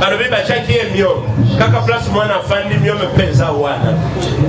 balobi batiaki ye mio kaka place mwana afandi mio mpenza wana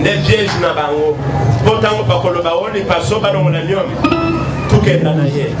nde piege na bango mpo ntango bakoloba o lipaso balongola mio tukenda na ye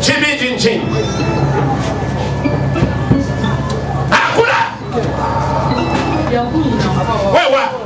cibijinjin akula wewa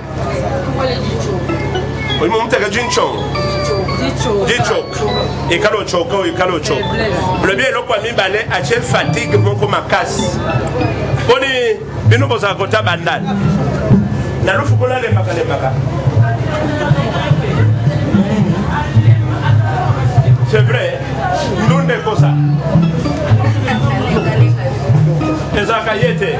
oyima omutaka jinchong jichok ekala ocoka oyo ekala ocok lobi eloko ya mibale atie fatigue moko makasi mponi bino bozala kota bandani na lufu kuna lembaka lembaka c'est vrai ndunda ekosa ezalaka ye te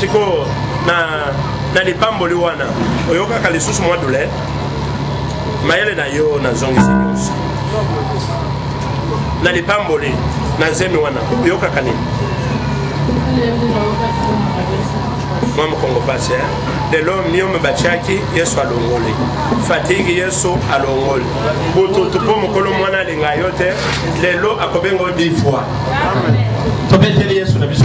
sikoyo na, na lipamboli wana oyokaka lisusu mwa dole mayele na yo nazongisi nyonso na lipamboli na zemi wana oyokaka nini mwa mokongo pasi eh? lelo miome batiaki yesu alongoli fatigi yesu alongoli bututu mpo mokolo mwana alinga yo te lelo akobenga yo difoi tobeteli yesu na biso